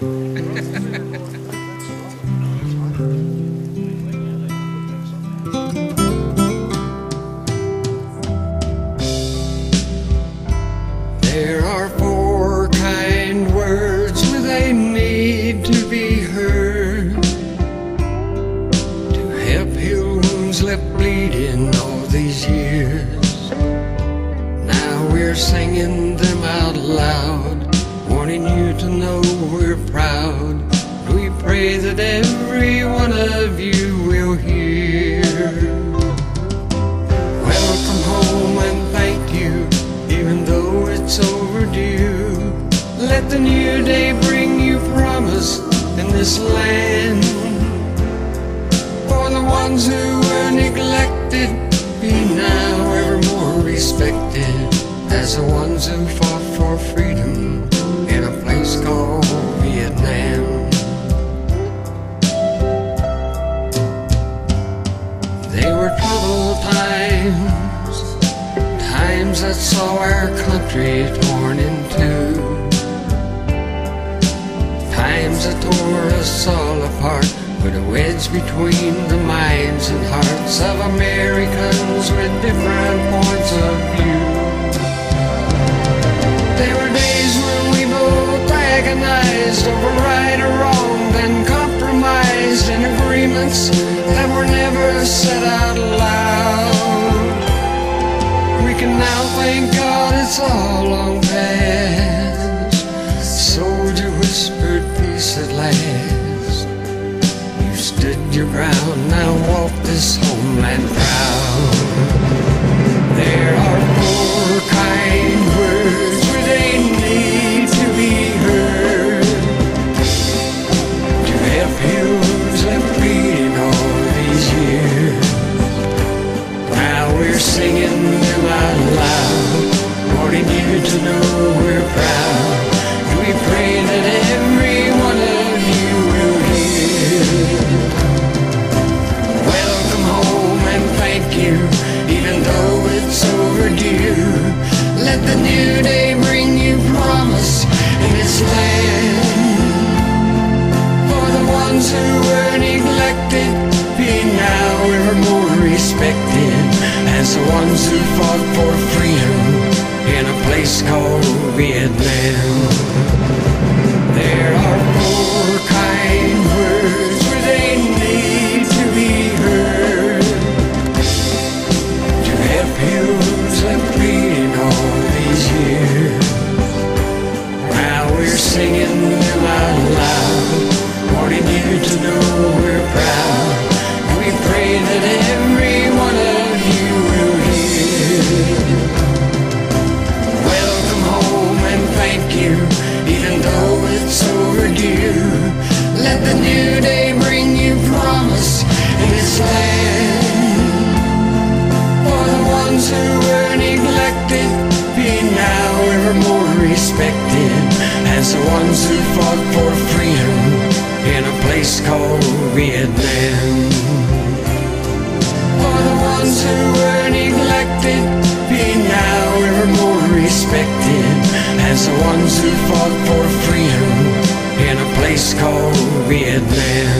よろしくお願いします。We're proud. We pray that every one of you will hear. Welcome home and thank you, even though it's overdue. Let the new day bring you promise in this land. For the ones who were neglected, be now ever more respected as the ones who fought for freedom that saw our country torn in two, times that tore us all apart with a wedge between the minds and hearts of Americans with different points of view. There were days when we both agonized over right or wrong, then compromised in agreements this homeland proud. There are four kind words where they need to be heard to help wounds left bleeding all these years. Now we're singing them out loud, wanting you to know we're proud. We pray that who were neglected, be now ever more respected as the ones who fought for freedom in a place called Vietnam. There are four kind words where they need to be heard to help wounds left bleeding all these years. Now we're singing respected as the ones who fought for freedom in a place called Vietnam. For the ones who were neglected, be now ever more respected as the ones who fought for freedom in a place called Vietnam.